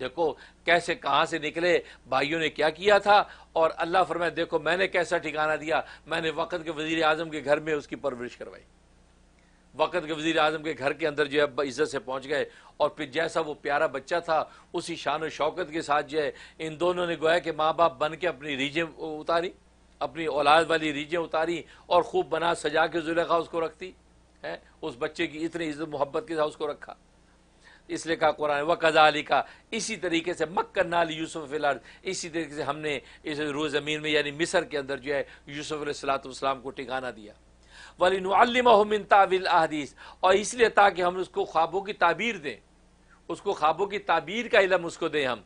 देखो, कैसे, कहाँ से निकले, भाइयों ने क्या किया था? और अल्लाह फरमाए, देखो, मैंने कैसा ठिकाना दिया? मैंने वक़्त के वज़ीर आज़म के घर में उसकी परवरिश करवाई। वक़्त के वज़ीर आज़म के घर के अंदर जो है इज़्ज़त से पहुँच गए और फिर जैसा वो प्यारा बच्चा था, उसी शान शौकत के साथ जो है इन दोनों ने गोया कि माँ बाप बन के अपनी रीजें उतारी, अपनी औलाद वाली रीजें उतारी और खूब बना सजा के जुलेखा उसको रखती, है? उस बच्चे की इतनी इज़्ज़त मोहब्बत के साथ उसको रखा। इसलिए कहा कुरान व कजाली का इसी तरीके से मक्कर नाल यूसुफ फ़िलहाल इसी तरीके से हमने इस रू ज़मीन में, यानी मिस्र के अंदर जो है यूसुफ सलाम को ठिकाना दिया। वलिन ताविल अहदीस और इसलिए ताकि हम उसको ख्वाबों की ताबीर दें। उसको ख्वाबों की ताबीर का इलम उसको दें हम।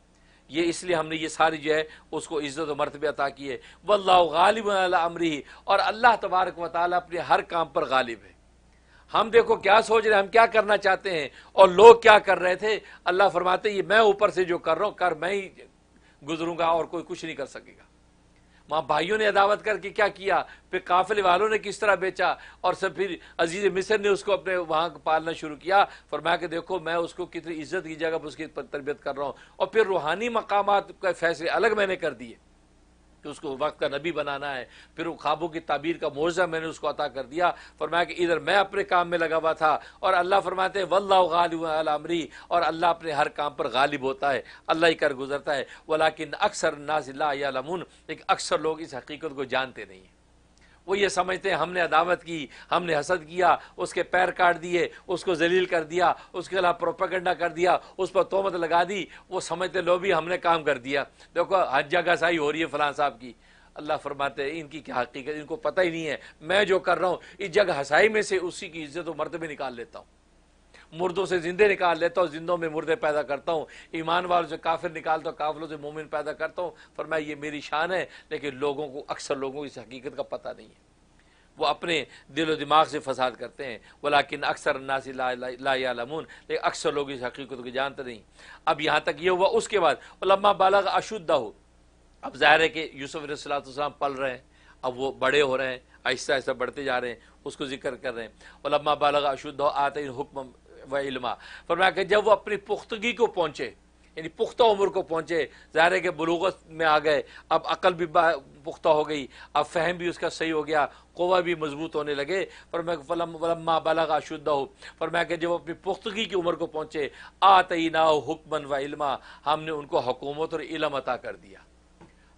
ये इसलिए हमने ये सारी जो है, उसको इज़्ज़त मरतबे अता की है। वल्ला गालिब अमरी और अल्लाह तबारक व अपने हर काम पर गालिब है। हम देखो क्या सोच रहे हैं, हम क्या करना चाहते हैं और लोग क्या कर रहे थे? अल्लाह फरमाते ये मैं ऊपर से जो कर रहा हूँ, कर मैं ही गुजरूँगा और कोई कुछ नहीं कर सकेगा। वहाँ भाइयों ने अदावत करके क्या किया? फिर काफिले वालों ने किस तरह बेचा? और सब फिर अज़ीज़ मिसर ने उसको अपने वहाँ पालना शुरू किया। फरमाया कि देखो, मैं उसको कितनी इज़्ज़त की जगह पर उसकी तरबियत कर रहा हूँ। और फिर रूहानी मकाम का फैसले अलग मैंने कर दिए। कि उसको वक्त का नबी बनाना है। फिर वो ख्वाबों की ताबीर का मुआवजा मैंने उसको अता कर दिया। फरमाया कि इधर मैं अपने काम में लगा हुआ था और अल्लाह फरमाते वल्लामरी और अल्लाह अपने हर काम पर गालिब होता है। अल्लाह ही कर गुजरता है। वलाकिन अक्सर नाजिल्लामून लेकिन अक्सर लोग इस हकीकत को जानते नहीं हैं। वो ये समझते हैं, हमने अदावत की, हमने हसद किया, उसके पैर काट दिए, उसको जलील कर दिया, उसके खिलाफ प्रोपागंडा कर दिया, उस पर तोहमत लगा दी, वो समझते लो भी हमने काम कर दिया। देखो, हज सही हो रही है फलां साहब की। अल्लाह फरमाते हैं, इनकी क्या हकीकत इनको पता ही नहीं है। मैं जो कर रहा हूँ, इस जगह हसाई में से उसी की इज़्ज़त मर्तबे निकाल लेता हूँ। मुर्दों से जिंदे निकाल लेता हूँ, जिंदों में मुर्दे पैदा करता हूँ। ईमान वालों से काफिर निकालता हूँ काफिलों से मोमिन पैदा करता हूँ। पर मैं, ये मेरी शान है, लेकिन लोगों को, अक्सर लोगों को इस हकीकत का पता नहीं है। वो अपने दिलो दिमाग से फसाद करते हैं। वलाकिन अक्सर नासी लामून लेकिन अक्सर लोग इस हकीकत को जानते नहीं। अब यहाँ तक ये हुआ, उसके बाद लंबा बालग अशुद्ध हो। अब ज़ाहिर है कि यूसुफ रसलाम पल रहे हैं, अब वो बड़े हो रहे हैं आहिस्ता आहिस्ता बढ़ते जा रहे हैं, उसको ज़िक्र कर रहे हैं। लंबा बालग अशुद्ध आते हुक्म व इल्मा। फरमाया कि जब वो अपनी पुख्तगी को पहुँचे, यानी पुख्ता उम्र को पहुँचे, ज़ाहिर है कि बलूगत में आ गए, अब अकल भी पुख्ता हो गई, अब फहम भी उसका सही हो गया, कोवा भी मज़बूत होने लगे। पर मैं फलम्मा बलगा शुद्ध हो। पर मैं जब अपनी पुख्तगी की उम्र को पहुँचे आतई ना हुक्मन व इल्मा, हमने उनको हुकूमत और इलम अता कर दिया।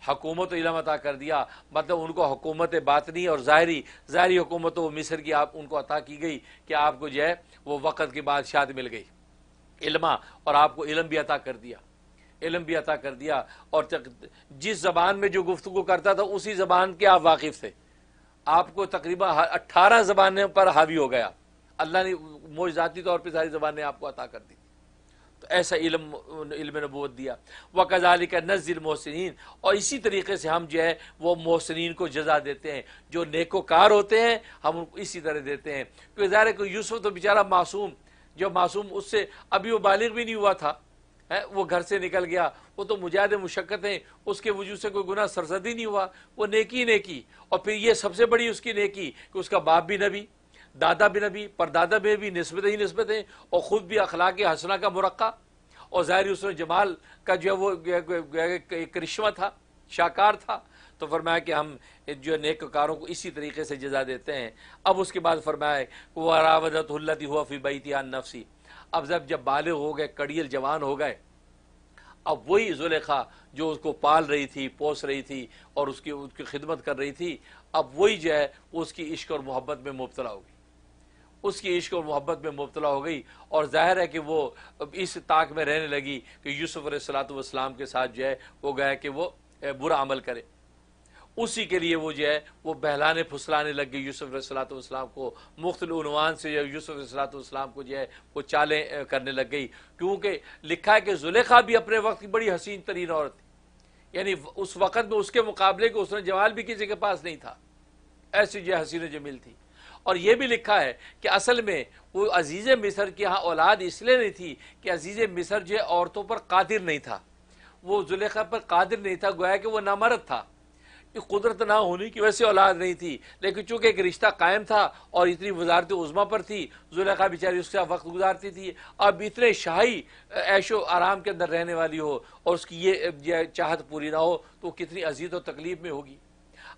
हकूमत इलम अता कर दिया। मतलब उनको हुकूमत बातनी और ज़ाहरी ज़ाहरी हुकूमत वो मिस्र की आप, उनको अता की गई कि आपको जो है, वो वक़्त की बादशाह मिल गई। इल्मा और आपको इलम भी अता कर दिया। इलम भी अता कर दिया और जिस जबान में जो गुफ्तु करता था, उसी जबान के आप वाकिफ थे। आपको तकरीबन अट्ठारह जबानों पर हावी हो गया। अल्लाह ने मोजाती तौर पर सारी जबानें आपको अता कर दी। तो ऐसा इल्म इल्म नबूत दिया। व कजाली नजिल मोहसिन और इसी तरीके से हम जो है, वो मोहसिन को जजा देते हैं। जो नेकोकार होते हैं, हम उनको इसी तरह देते हैं। क्योंकि ज़ाहिर को यूसुफ तो बेचारा मासूम, जो मासूम उससे अभी वो बालिग भी नहीं हुआ था, है, वो घर से निकल गया। वो तो मुजाद मुशक्क़त है, उसके वजूद से कोई गुना सरसदी नहीं हुआ। वो नेकी नेकी। और फिर ये सबसे बड़ी उसकी नेकी कि उसका बाप भी नबी। दादा बिन भी नबी परदादा में भी नस्बत ही नस्बत है और ख़ुद भी अखलाक हसना का मुरक्का। और ज़ाहिर उसमें जमाल का जो है वो एक रिश्वा था, शाकार था। तो फरमाया कि हम जो नेककारों को इसी तरीके से जजा देते हैं। अब उसके बाद फरमाया वरावदत हुआ फ़ी बैतियान नफसी। अब जब जब बाले हो गए, कड़ियल जवान हो गए, अब वही जुलेखा जो उसको पाल रही थी, पोस रही थी और उसकी उसकी खिदमत कर रही थी, अब वही जो है, उसकी इश्क और मोहब्बत में मुबतला होगी उसकी इश्क और मोहब्बत में मुबतला हो गई और ज़ाहिर है कि वो इस ताक में रहने लगी कि यूसुफ सलाम के साथ जो है, वो गया कि वो बुरा अमल करे। उसी के लिए वो जो है, वो बहलाने फुसलाने लग गई यूसुफ सलाम को। मुख्तलवान से जो यूसुफ सलाम को जो है, वो चालें करने लग गई। क्योंकि लिखा है कि जुलेखा भी अपने वक्त की बड़ी हसीन तरीन औरत थी। यानी उस वक़्त में उसके मुकाबले को उसने जवाल भी किसी के पास नहीं था। ऐसी जो हसीन जमील थी। और यह भी लिखा है कि असल में वो अज़ीज़ मिसर की यहाँ औलाद इसलिए नहीं थी कि अज़ीज़ मिसर जो औरतों पर कादिर नहीं था। वो जुलेखा पर कादिर नहीं था, गोया कि वह नामरद था। कुदरत ना होने की वजह से औलाद नहीं थी, लेकिन चूँकि एक रिश्ता कायम था और इतनी वजारत उज़मा पर थी जुलेखा बेचारी उसके वक्त गुजारती थी, अब इतने शाही ऐशो आराम के अंदर रहने वाली हो और उसकी ये चाहत पूरी ना हो तो कितनी अजीत और तकलीफ़ में होगी।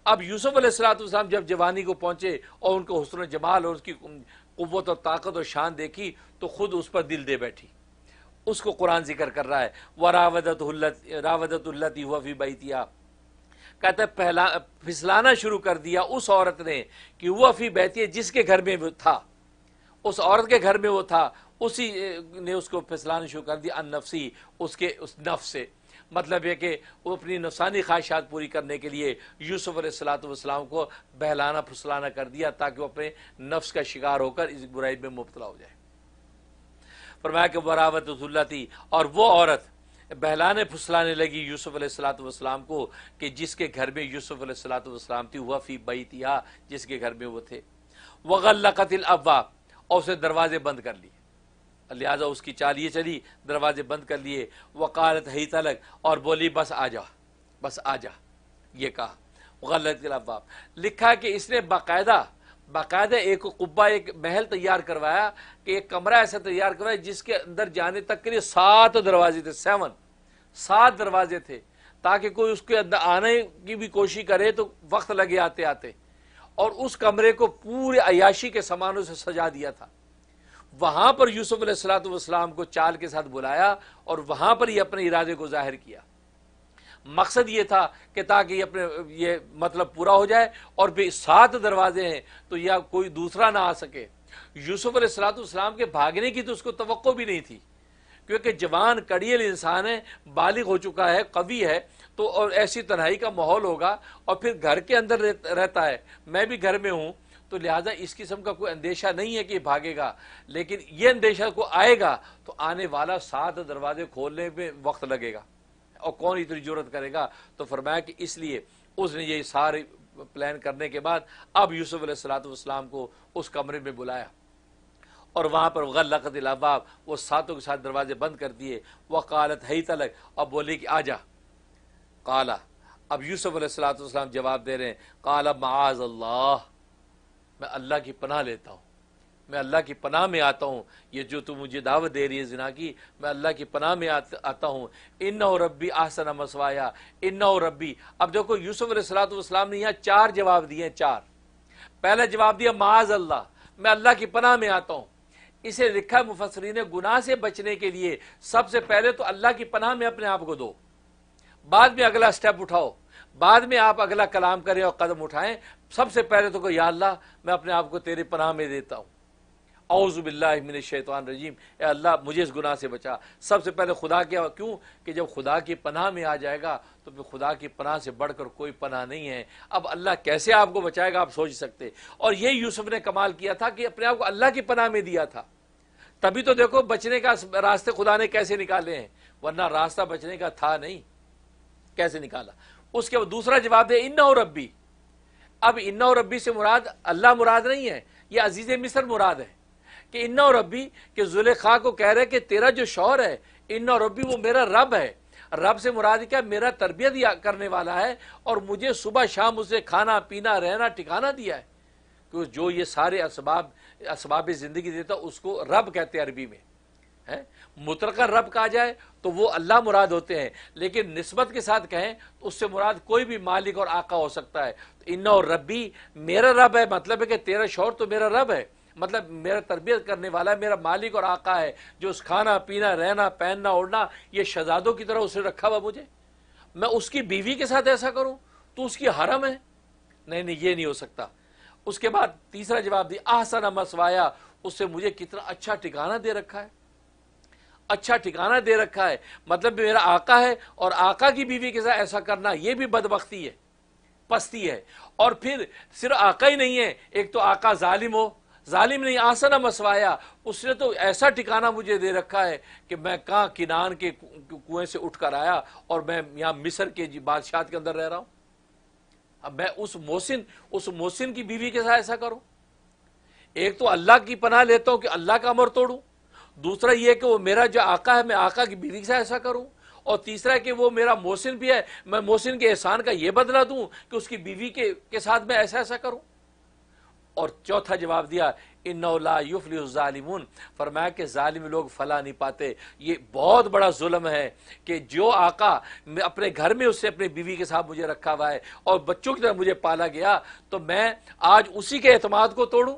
अब यूसुफ अलैहिस्सलाम जब जवानी को पहुँचे और उनको हसन जमाल और उसकी कुत और ताकत और शान देखी तो खुद उस पर दिल दे बैठी। उसको कुरान ज़िक्र कर रहा है वह रावदत रावदत हुआ फ़ी बैतिया। कहते पहला, फिसलाना शुरू कर दिया उस औरत ने कि वह फ़ी बैती जिसके घर में वो था। उस औरत के घर में वो था, उसी ने उसको फिसलाना शुरू कर दिया अन नफसी उसके, उस नफ से। मतलब है कि वो अपनी नफसानी ख्वाहिशात पूरी करने के लिए यूसुफ सलाम को बहलाना, फुसलाना कर दिया ताकि वो अपने नफ्स का शिकार होकर इस बुराई में मुबतला हो जाए। फरमाया कि बरावत थी और वो औरत बहलाने, फुसलाने लगी यूसुफ सलाम को कि जिसके घर में यूसुफ सलाम थी, वह फ़ी बई थी जिसके घर में वो थे। वगल्लकतिल अब्वा और उसे दरवाजे बंद कर लिए। लिहाजा उसकी चाल ये चली, दरवाजे बंद कर लिए। वकालत ही तलक। और बोली, बस आ जा, बस आ जा। ये कहा। गलत अब्बाब लिखा कि इसने बाकायदा बाकायदा एक कुब्बा, एक महल तैयार करवाया, कि एक कमरा ऐसा तैयार करवाया, जिसके अंदर जाने तक के लिए सात दरवाजे थे सेवन सात दरवाजे थे। ताकि कोई उसके अंदर आने की भी कोशिश करे तो वक्त लगे आते आते और उस कमरे को पूरे अयाशी के सामानों से सजा दिया था। वहाँ पर यूसुफ सलाम को चाल के साथ बुलाया और वहाँ पर ही अपने इरादे को ज़ाहिर किया। मकसद ये था कि ताकि ये अपने, ये मतलब पूरा हो जाए और भी सात दरवाजे हैं तो यह कोई दूसरा ना आ सके। यूसुफ सलाम के भागने की तो उसको तो भी नहीं थी, क्योंकि जवान, कड़ियल इंसान है, बालिग हो चुका है, कवि है तो और ऐसी तनाई का माहौल होगा और फिर घर के अंदर रहता है। मैं भी घर में हूँ तो लिहाजा इस किस्म का कोई अंदेशा नहीं है कि भागेगा, लेकिन ये अंदेशा को आएगा तो आने वाला सात दरवाजे खोलने में वक्त लगेगा। और कौन इतनी ज़रूरत करेगा? तो फरमाया कि इसलिए उसने ये सारे प्लान करने के बाद अब यूसुफ सलाम को उस कमरे में बुलाया। और वहाँ पर गल्लकत अबाब वो सातों के साथ दरवाजे बंद कर दिए। वह कालत है तलक। अब बोले कि आजा। काला, अब यूसुफ सलाम जवाब दे रहे हैं, काला, माज अल्लाह। मैं अल्लाह की पनाह लेता हूँ। मैं अल्लाह की पनाह में आता हूँ। ये जो तू मुझे दावत दे रही है जिना की, मैं अल्लाह की पनाह में आता हूँ। इन रबी आसन मसवाया। इन रबी अब देखो, यूसुफ सलाम ने यहाँ चार जवाब दिए चार। पहला जवाब दिया, माज अल्लाह। मैं अल्लाह की पनाह में आता हूँ। इसे लिखा मुफसरी ने गुनाह से बचने के लिए सबसे पहले तो अल्लाह की पनाह में अपने आप को दो। बाद में अगला स्टेप उठाओ। बाद में आप अगला कलाम करें और कदम उठाएँ। सबसे पहले तो कोई अल्लाह, मैं अपने आप को तेरे पनाह में देता हूँ। औज़बिल्लिन शैतान रजीम। ए अल्लाह, मुझे इस गुनाह से बचा। सबसे पहले खुदा के, क्यों? कि जब खुदा की पनाह में आ जाएगा तो फिर खुदा की पनाह से बढ़कर कोई पनाह नहीं है। अब अल्लाह कैसे आपको बचाएगा, आप सोच सकते। और ये यूसुफ ने कमाल किया था कि अपने आप को अल्लाह की पनाह में दिया था। तभी तो देखो, बचने का रास्ते खुदा ने कैसे निकाले हैं। वरना रास्ता बचने का था नहीं। कैसे निकाला? उसके बाद दूसरा जवाब है इन्ना रब्बी। अब इन्ना और रब्बी से मुराद, अल्लाह मुराद नहीं है, ये अज़ीज़ मिसर मुराद है। कि इन्ना और रब्बी, के जुलेखा को कह रहे कि तेरा जो शौहर है, इन्ना और रब्बी वो मेरा रब है। रब से मुराद क्या? मेरा तरबियत करने वाला है, और मुझे सुबह शाम उसे खाना, पीना, रहना, ठिकाना दिया है। क्योंकि जो ये सारे इसबाब इसबाब ज़िंदगी देता, उसको रब कहते हैं अरबी में। है? मुतरका रब कहा जाए तो वो अल्लाह मुराद होते हैं। लेकिन नस्बत के साथ कहें तो उससे मुराद कोई भी मालिक और आका हो सकता है। तो इन्ना और रबी मेरा रब है मतलब है कि तेरा शौर तो मेरा रब है। मतलब मेरा तरबियत करने वाला, मेरा मालिक और आका है, जो उस खाना, पीना, रहना, पहनना, ओढ़ना, ये शहजादों की तरह उसने रखा हुआ मुझे। मैं उसकी बीवी के साथ ऐसा करूँ? तो उसकी हरम है? नहीं नहीं, ये नहीं हो सकता। उसके बाद तीसरा जवाब दिया आसन मसवाया, उससे मुझे कितना अच्छा ठिकाना दे रखा है। अच्छा ठिकाना दे रखा है। मतलब मेरा आका है और आका की बीवी के साथ ऐसा करना यह भी बदबख्ती है, पस्ती है। और फिर सिर्फ़ आका ही नहीं है, एक तो आका जालिम हो, जालिम नहीं, आसना मसवाया, उसने तो ऐसा ठिकाना मुझे दे रखा है कि मैं कहा किनान के कुएँ से उठकर आया और मैं यहाँ मिस्र के बादशाह के अंदर रह रहा हूँ। अब मैं उस मोहसिन उस मोहसिन की बीवी के साथ ऐसा करूँ? एक तो अल्लाह की पनाह लेता हूँ कि अल्लाह का अमर तोड़ू। दूसरा यह कि वो मेरा जो आका है मैं आका की बीवी से ऐसा करूँ। और तीसरा कि वो मेरा मोहसिन भी है मैं मोहसिन के एहसान का ये बदला दूँ कि उसकी बीवी के, के साथ मैं ऐसा ऐसा करूँ। और चौथा जवाब दिया इन्नलायुफलिमून फरमाया कि जालिम लोग फला नहीं पाते। ये बहुत बड़ा जुल्म है कि जो आका अपने घर में उससे अपनी बीवी के साथ मुझे रखा हुआ है और बच्चों की तरह मुझे पाला गया तो मैं आज उसी के अहतमाद को तोड़ूं।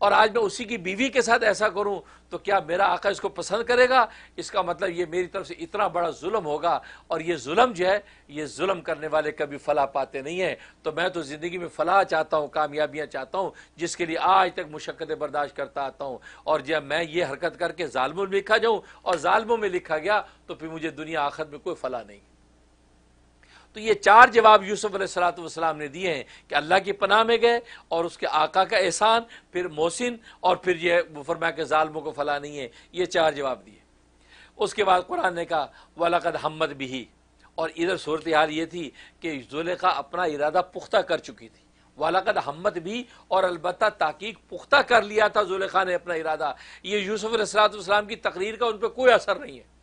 और आज मैं उसी की बीवी के साथ ऐसा करूँ तो क्या मेरा आका इसको पसंद करेगा? इसका मतलब ये मेरी तरफ़ से इतना बड़ा जुल्म होगा और ये जुल्म जो है, ये जुल्म करने वाले कभी फलाह पाते नहीं हैं। तो मैं तो ज़िंदगी में फलाह चाहता हूँ, कामयाबियाँ चाहता हूँ, जिसके लिए आज तक मुशक्क़त बर्दाश्त करता आता हूँ। और जब मैं ये हरकत करके ालमों में लिखा जाऊँ और ालमों में लिखा गया तो फिर मुझे दुनिया आखिर में कोई फलाह नहीं। तो ये चार जवाब यूसुफ सलाम ने दिए हैं कि अल्लाह की पनाह में गए और उसके आका का एहसान, फिर मोहसिन और फिर ये फरमा के ालमों को फला नहीं है। ये चार जवाब दिए। उसके बाद कुरान ने कहा, वलकद हमद भी और इधर सूरत हाल ये थी कि जुलेखा अपना इरादा पुख्ता कर चुकी थी। वालकद हमद भी और अलबत् ताकीक पुख्ता कर लिया था जुलेखा ने अपना इरादा। ये यूसुफ सलाम की तकरीर का उन पर कोई असर नहीं है।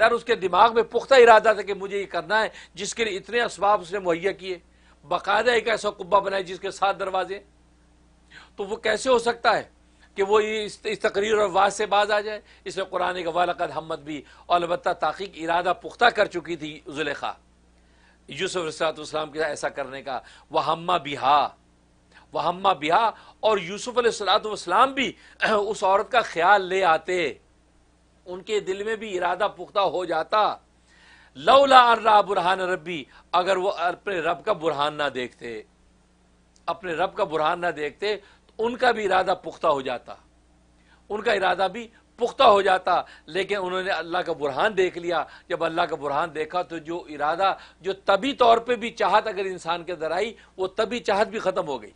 यार उसके दिमाग में पुख्ता इरादा था कि मुझे ये करना है जिसके लिए इतने इसबाब उसने मुहैया किए। बाकायदा एक ऐसा कुब्बा बनाए जिसके सात दरवाजे। तो वो कैसे हो सकता है कि वो इस, इस तकरीर और वाज से बाज आ जाए? इसमें कुरान का वालकद हमद भी और अलबत् ताकीक इरादा पुख्ता कर चुकी थी जुलेखा। यूसुफ़लाम के साथ ऐसा करने का वह हम्मा बिहा वह हम्मा बिहा और यूसुफ सलाम भी <clears throat> उस औरत का ख्याल ले आते। उनके दिल में भी इरादा पुख्ता हो जाता। लौला अर्रा बुरहान रबी अगर वो अपने रब का बुरहान ना देखते, अपने रब का बुरहान ना देखते तो उनका भी इरादा पुख्ता हो जाता। उनका इरादा भी पुख्ता हो जाता, लेकिन उन्होंने अल्लाह का बुरहान देख लिया। जब अल्लाह का बुरहान देखा तो जो इरादा, जो तभी तौर पे भी चाहत अगर इंसान के अंदर आई, वो तभी चाहत भी खत्म हो गई।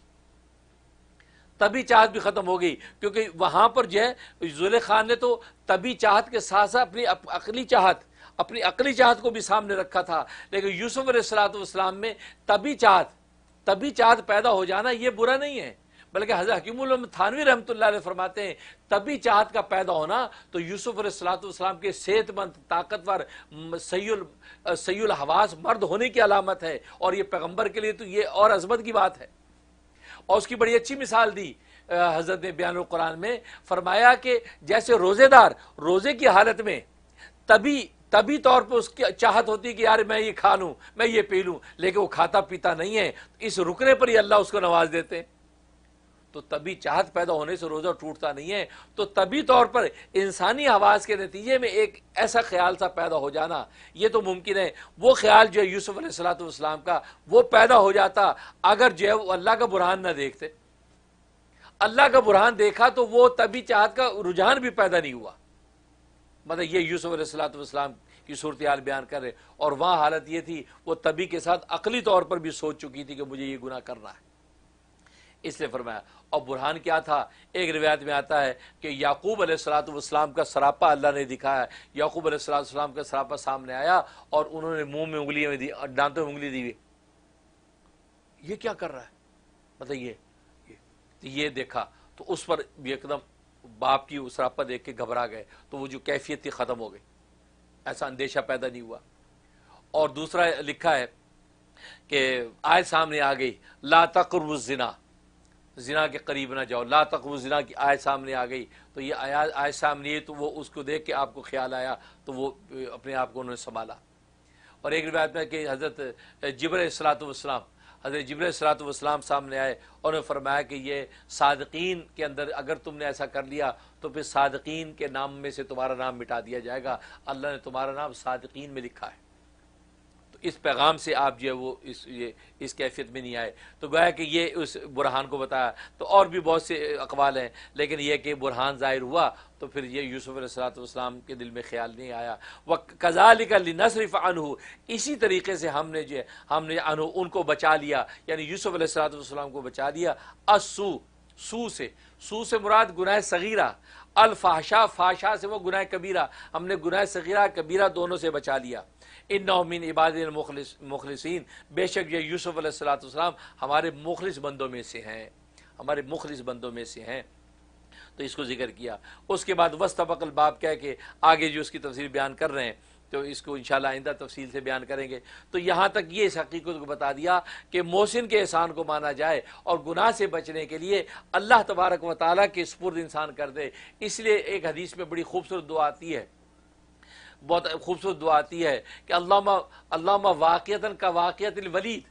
तभी चाहत भी खत्म हो गई क्योंकि वहाँ पर जो है जुले खान ने तो तभी चाहत के साथ साथ अपनी अकली चाहत, अपनी अकली चाहत को भी सामने रखा था। लेकिन यूसुफ सलाम में तभी चाहत तभी चाहत पैदा हो जाना ये बुरा नहीं है। बल्कि हज़रत हकीम थानवी रहमत फरमाते हैं, तभी चाहत का पैदा होना तो यूसुफ सलाम के सेहतमंद, ताकतवर सैल सैल हवास मर्द होने की अलामत है। और ये पैगंबर के लिए तो ये और अजमत की बात है। और उसकी बड़ी अच्छी मिसाल दी हज़रत ने बयान कुरान में, फरमाया कि जैसे रोजेदार रोज़े की हालत में तभी तभी तौर पर उसकी चाहत होती है कि यार मैं ये खा लूँ, मैं ये पी लूँ, लेकिन वो खाता पीता नहीं है इस रुकने पर ही अल्लाह उसको नवाज़ देते हैं। तो तभी चाहत पैदा होने से रोज़ा टूटता नहीं है। तो तभी तौर पर इंसानी आवाज़ के नतीजे में एक ऐसा ख्याल सा पैदा हो जाना, ये तो मुमकिन है। वो ख्याल जो है यूसुफ सलाम का, वो पैदा हो जाता अगर जो है वो अल्लाह का बुरहान ना देखते। अल्लाह का बुरहान देखा तो वो तभी चाहत का रुझान भी पैदा नहीं हुआ। मतलब ये यूसुफ सलाम की सूरत हाल बयान कर रहे और वहाँ हालत ये थी, वो तभी के साथ अकली तौर पर भी सोच चुकी थी कि मुझे ये गुना करना है। इसलिए फरमाया और बुरहान क्या था? एक रिवायत में आता है कि याकूब अलैहिस्सलाम का सरापा अल्लाह ने दिखाया याकूब अलैहिस्सलाम का सरापा सामने आया और उन्होंने मुँह में उंगलियाँ में दी, दांतों में उंगली दी। हुई ये क्या कर रहा है? मतलब ये तो ये देखा तो उस पर एकदम बाप की सरापा देख के घबरा गए। तो वो जो कैफियत थी, ख़त्म हो गई। ऐसा अंदेशा पैदा नहीं हुआ। और दूसरा लिखा है कि आय सामने आ गई, ला तकर्जिना जिना के करीब ना जाओ। ला तक वो जिना की आय सामने आ गई। तो ये आया आय सामने तो वो उसको देख के आपको ख्याल आया तो वो अपने आप को उन्होंने संभाला। और एक रिवायत में कि हज़रत जबर सलातम हज़रत जबर सलातम सामने आए और उन्होंने फरमाया कि ये सादकीन के अंदर अगर तुमने ऐसा कर लिया तो फिर सादकीन के नाम में से तुम्हारा नाम मिटा दिया जाएगा। अल्लाह ने तुम्हारा नाम सादकीन में लिखा है। इस पैगाम से आप जो है वो इस, ये, इस कैफियत में नहीं आए। तो गया कि ये उस बुरहान को बताया। तो और भी बहुत से अकवाल हैं, लेकिन यह कि बुरहान ज़ाहिर हुआ तो फिर ये यूसुफ के दिल में ख्याल नहीं आया। वह कजालिका नसरफ़ अनहू, इसी तरीके से हमने जो हमने अनु उनको बचा लिया। यानी यूसुफ को बचा दिया। असू सू से। सू से मुराद गुनाह सगीरा। अलफाशा फाशा से वो गुनाह कबीरा। हमने गुनाह सगीरा, कबीरा दोनों से बचा लिया। इन इबाद मुखलसिन। बेशक ये यूसुफ हमारे मुखलिस बंदों में से हैं। हमारे मुखलिस बंदों में से हैं। तो इसको ज़िक्र किया। उसके बाद वस्तबकल बाप कह के आगे जो उसकी तफसीर बयान कर रहे हैं तो इसको इंशाल्लाह आइंदा तफसील से बयान करेंगे। तो यहाँ तक ये इस हकीकत को बता दिया कि मोहसिन के एहसान को माना जाए और गुनाह से बचने के लिए अल्लाह तबारक व ताली के स्पुर्द इंसान कर दे। इसलिए एक हदीस में बड़ी खूबसूरत दुआ आती है। बहुत खूबसूरत दुआ आती है कि अल्लाह वाक़ता का वाक़त वलीद।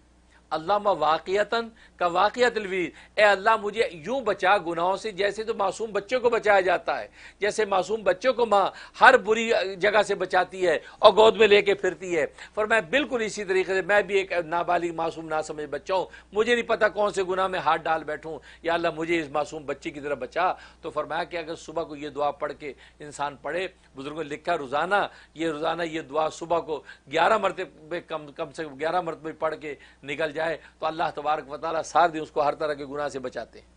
अल्लाह वाक़ता का वाक़त ए अल्लाह मुझे यूँ बचा गुनाहों से जैसे तो मासूम बच्चों को बचाया जाता है। जैसे मासूम बच्चों को माँ हर बुरी जगह से बचाती है और गोद में लेके फिरती है। पर मैं बिल्कुल इसी तरीके से, मैं भी एक नाबालिग मासूम ना समझ बच्चा हूँ। मुझे नहीं पता कौन से गुनाह में हाथ डाल बैठूँ। या अल्लाह मुझे इस मासूम बच्चे की तरह बचा। तो फरमाया कि अगर सुबह को ये दुआ पढ़ के इंसान पढ़े, बुज़ुर्गों लिखा रोज़ाना, ये रोज़ाना ये दुआ सुबह को ग्यारह मरतबे कम कम से कम ग्यारह मरतबे पढ़ के निकल जाए तो अल्लाह तबारक वाली सार दिन उसको हर तरह के गुनाह से बचाते हैं।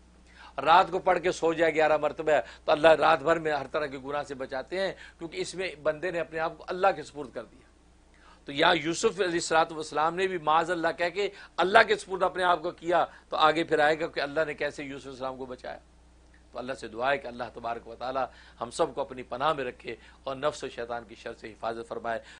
रात को पढ़ के सो जाए ग्यारह मरतबा तो अल्लाह रात भर में हर तरह के गुनाह से बचाते हैं, क्योंकि इसमें बंदे ने अपने आप को अल्लाह के सपुर्द कर दिया। तो यहाँ यूसुफ सलाम ने भी माज अल्लाह कह के अल्लाह के सपुर्द अपने आप को किया तो आगे फिर आएगा कि अल्लाह ने कैसे यूसुफ को बचाया। तो अल्लाह से दुआ है कि अल्लाह तबारक वाली हम सबको अपनी पनाह में रखे और नफ्स शैतान की शर से हिफाजत फरमाए।